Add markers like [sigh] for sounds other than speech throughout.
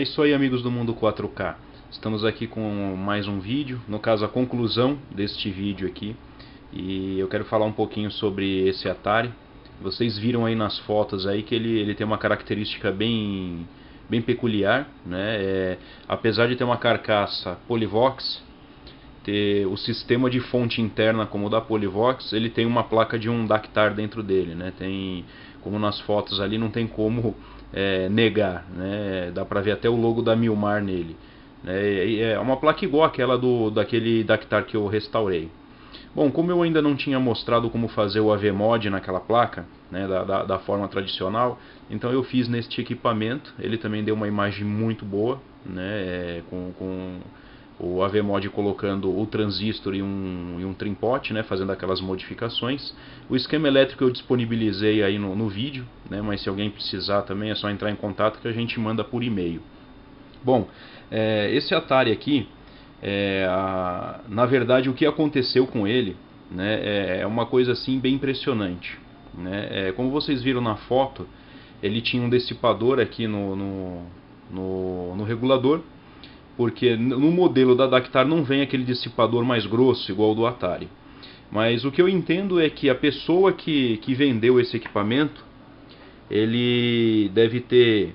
É isso aí, amigos do Mundo 4K. Estamos aqui com mais um vídeo, no caso a conclusão deste vídeo aqui. E eu quero falar um pouquinho sobre esse Atari. Vocês viram aí nas fotos aí que ele, ele tem uma característica bem, bem peculiar, né? É, apesar de ter uma carcaça Polivox, ter o sistema de fonte interna como o da Polivox, ele tem uma placa de um Dactar dentro dele, né? Tem, como nas fotos ali, não tem como é, negar, né? Dá pra ver até o logo da Milmar nele. É, é uma placa igual aquela do daquele Dactar que eu restaurei. Bom, como eu ainda não tinha mostrado como fazer o AVMod naquela placa, né, da, da, da, forma tradicional, então eu fiz neste equipamento. Ele também deu uma imagem muito boa, né, é, com, com o AVMod colocando o transistor e um, e um trimpote, né, fazendo aquelas modificações. O esquema elétrico eu disponibilizei aí no, no vídeo, né, mas se alguém precisar também é só entrar em contato que a gente manda por e-mail. Bom, é, esse Atari aqui, é, a, na verdade o que aconteceu com ele né, é, é uma coisa assim bem impressionante. Né? É, como vocês viram na foto, ele tinha um dissipador aqui no, no, no, no regulador porque no modelo da Dactar não vem aquele dissipador mais grosso igual do Atari. Mas o que eu entendo é que a pessoa que, que vendeu esse equipamento, ele deve ter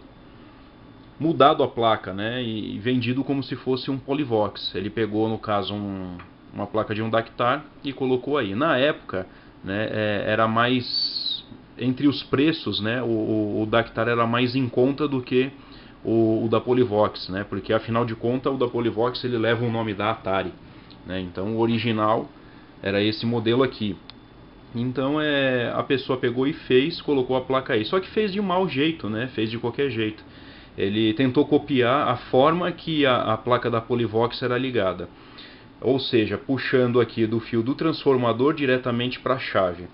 mudado a placa, né, e vendido como se fosse um Polivox. Ele pegou, no caso, um, uma placa de um Dactar e colocou aí. Na época, né, é, era mais entre os preços, né, o, o, o Dactar era mais em conta do que o, o, da Polivox, né? Porque afinal de contas o da Polivox ele leva o nome da Atari, né? Então o original era esse modelo aqui. Então é, a pessoa pegou e fez, colocou a placa aí. Só que fez de mau jeito, né? Fez de qualquer jeito. Ele tentou copiar a forma que a, a placa da Polivox era ligada. Ou seja, puxando aqui do fio do transformador diretamente para a chave.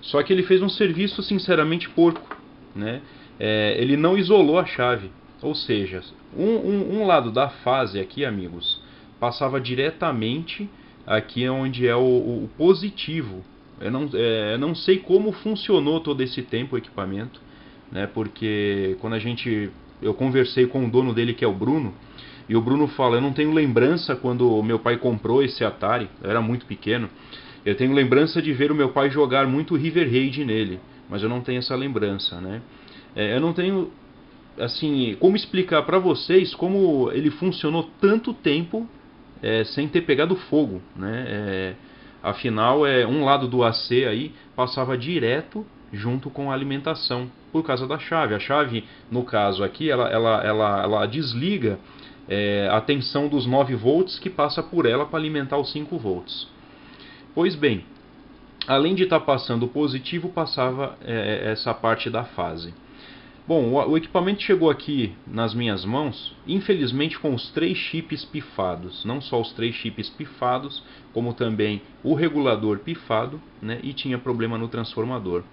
Só que ele fez um serviço sinceramente porco. Né? É, ele não isolou a chave. Ou seja, um, um, um, lado da fase aqui, amigos, passava diretamente aqui onde é o, o positivo. Eu não, é, não sei como funcionou todo esse tempo o equipamento, né? Porque quando a gente, eu conversei com o dono dele que é o Bruno, e o Bruno fala, eu não tenho lembrança quando meu pai comprou esse Atari, eu era muito pequeno. Eu tenho lembrança de ver o meu pai jogar muito River Raid nele, mas eu não tenho essa lembrança, né? É, eu não tenho assim, como explicar para vocês como ele funcionou tanto tempo é, sem ter pegado fogo, né? É, afinal, é um lado do AC aí passava direto junto com a alimentação por causa da chave. A chave, no caso aqui, ela, ela, ela, ela desliga é, a tensão dos 9 volts que passa por ela para alimentar os 5 volts. Pois bem, além de estar tá passando positivo, passava é, essa parte da fase. Bom, o equipamento chegou aqui nas minhas mãos, infelizmente com os três chips pifados. Não só os três chips pifados, como também o regulador pifado, né, e tinha problema no transformador.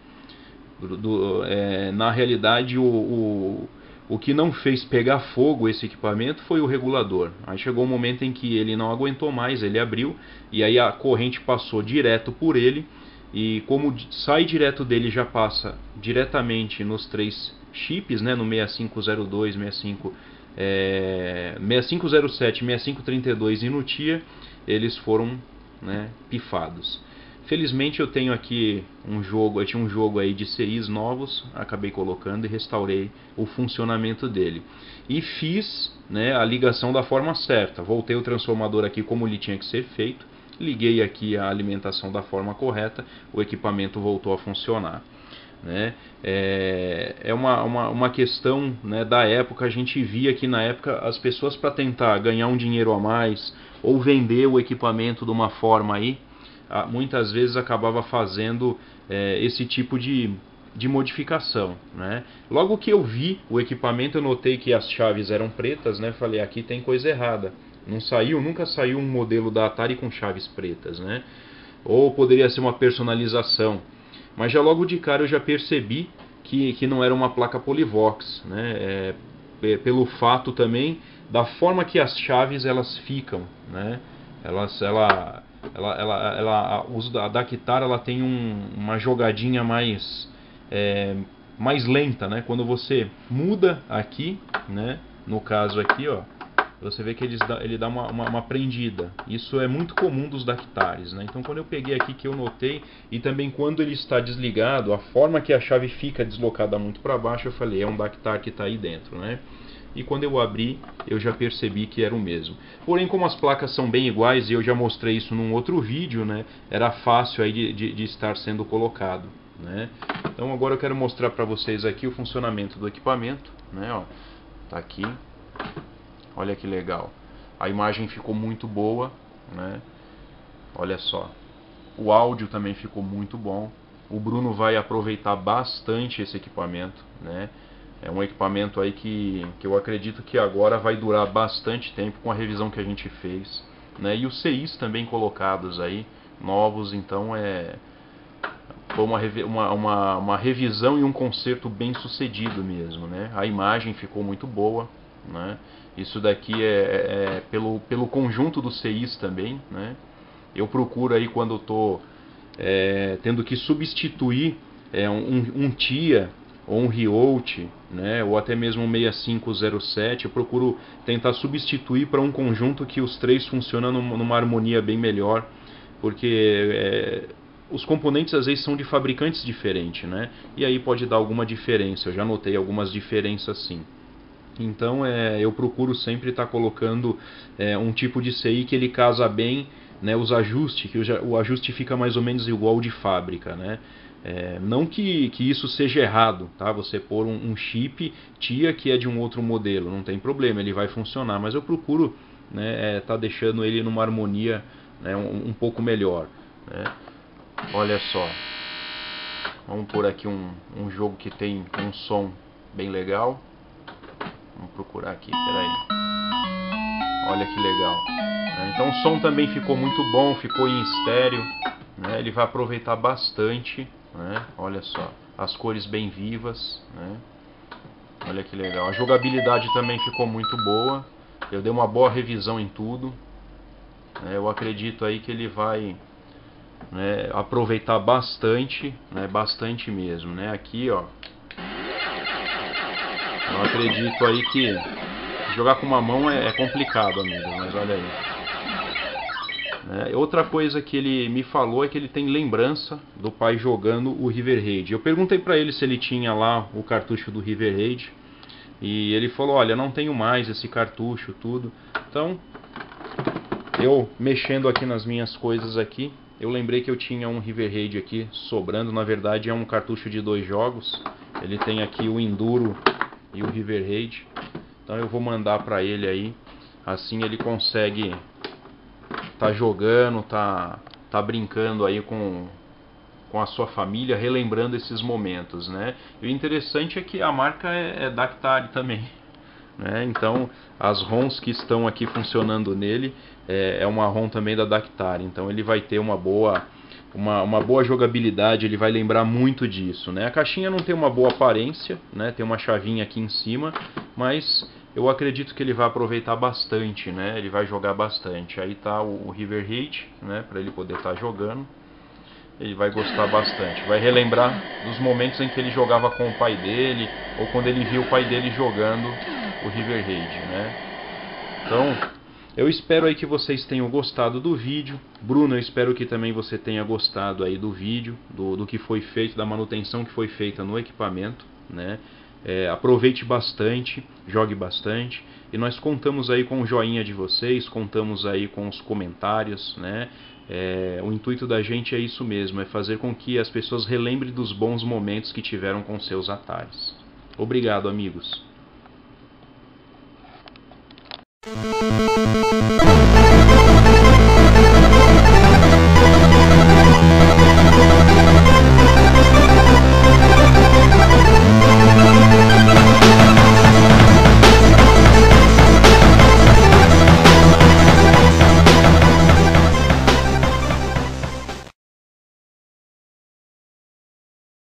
Do, do, é, na realidade, o, o, o que não fez pegar fogo esse equipamento foi o regulador. Aí chegou um momento em que ele não aguentou mais, ele abriu, e aí a corrente passou direto por ele, e como sai direto dele já passa diretamente nos três chips, né, no 6502, 65, é, 6507, 6532 e no TIA, eles foram né, pifados. Felizmente eu tenho aqui um jogo, eu tinha um jogo aí de CIs novos, acabei colocando e restaurei o funcionamento dele. E fiz né, a ligação da forma certa. Voltei o transformador aqui como ele tinha que ser feito, liguei aqui a alimentação da forma correta, o equipamento voltou a funcionar. Né? É, é uma, uma, uma questão né, da época, a gente via que na época as pessoas para tentar ganhar um dinheiro a mais ou vender o equipamento de uma forma aí, muitas vezes acabava fazendo é, esse tipo de, de modificação. Né? Logo que eu vi o equipamento, eu notei que as chaves eram pretas, né? falei, aqui tem coisa errada. Não saiu, nunca saiu um modelo da Atari com chaves pretas, né? Ou poderia ser uma personalização. Mas já logo de cara eu já percebi que, que não era uma placa Polivox, né? É, pelo fato também da forma que as chaves elas ficam, né? Elas, ela, ela, ela, ela, a uso da, da guitarra ela tem um, uma jogadinha mais é, mais lenta, né? Quando você muda aqui, né? no caso aqui, ó, você vê que ele dá, ele dá uma, uma, uma, prendida. Isso é muito comum dos Dactares. Né? Então quando eu peguei aqui que eu notei, e também quando ele está desligado, a forma que a chave fica deslocada muito para baixo, eu falei, é um Dactar que está aí dentro. Né? E quando eu abri, eu já percebi que era o mesmo. Porém, como as placas são bem iguais, e eu já mostrei isso num outro vídeo, né? era fácil aí de, de, de estar sendo colocado. Né? Então agora eu quero mostrar para vocês aqui o funcionamento do equipamento. Né? Ó, tá aqui. Olha que legal. A imagem ficou muito boa, né? Olha só. O áudio também ficou muito bom. O Bruno vai aproveitar bastante esse equipamento, né? É um equipamento aí que, que eu acredito que agora vai durar bastante tempo com a revisão que a gente fez, né? E os CIs também colocados aí, novos, então é foi uma, uma, uma, revisão e um conserto bem sucedido mesmo, né? A imagem ficou muito boa, né? Isso daqui é, é, é, pelo, pelo conjunto dos CIs também. Né? Eu procuro aí quando estou é, tendo que substituir é, um, um TIA ou um Riolt, né, ou até mesmo um 6507, eu procuro tentar substituir para um conjunto que os três funcionam numa harmonia bem melhor, porque é, os componentes às vezes são de fabricantes diferentes, né, e aí pode dar alguma diferença, eu já notei algumas diferenças sim. Então é, eu procuro sempre estar tá colocando é, um tipo de CI que ele casa bem né, os ajustes, que o, ajuste fica mais ou menos igual de fábrica. Né? É, não que, que isso seja errado, tá? Você pôr um, um, chip TIA que é de um outro modelo, não tem problema, ele vai funcionar, mas eu procuro né, é, tá deixando ele numa harmonia né, um, um, pouco melhor. Né? Olha só, vamos pôr aqui um, um jogo que tem um som bem legal. Vamos procurar aqui, peraí. Olha que legal. Né? Então o som também ficou muito bom, ficou em estéreo. Né? Ele vai aproveitar bastante. Né? Olha só, as cores bem vivas. Né? Olha que legal. A jogabilidade também ficou muito boa. Eu dei uma boa revisão em tudo. Né? Eu acredito aí que ele vai né, aproveitar bastante, né, bastante mesmo. Aqui, ó, eu acredito aí que jogar com uma mão é, é complicado, amigo, mas olha aí. É, outra coisa que ele me falou é que ele tem lembrança do pai jogando o River Raid. Eu perguntei para ele se ele tinha lá o cartucho do River Raid e ele falou: Olha, não tenho mais esse cartucho, tudo. Então, eu mexendo aqui nas minhas coisas aqui, eu lembrei que eu tinha um River Raid aqui sobrando. Na verdade, é um cartucho de dois jogos. Ele tem aqui o Enduro e o River Raid. Então eu vou mandar para ele aí, assim ele consegue tá jogando, tá tá brincando aí com com a sua família, relembrando esses momentos, né? E o interessante é que a marca é, é Dactari também, né? Então as ROMs que estão aqui funcionando nele é, é uma ROM também da Dactari, então ele vai ter uma boa uma, uma boa jogabilidade, ele vai lembrar muito disso. Né? A caixinha não tem uma boa aparência, né? tem uma chavinha aqui em cima, mas eu acredito que ele vai aproveitar bastante, né? ele vai jogar bastante. Aí está o, o River Hate, né? para ele poder estar tá jogando. Ele vai gostar bastante, vai relembrar dos momentos em que ele jogava com o pai dele, ou quando ele viu o pai dele jogando o River Raid, né? Então, eu espero aí que vocês tenham gostado do vídeo. Bruno, eu espero que também você tenha gostado aí do vídeo, do, do que foi feito, da manutenção que foi feita no equipamento, né? É, aproveite bastante, jogue bastante e nós contamos aí com o joinha de vocês, contamos aí com os comentários, né? É, o intuito da gente é isso mesmo, é fazer com que as pessoas relembrem dos bons momentos que tiveram com seus Atares. Obrigado, amigos. Thank [laughs] you.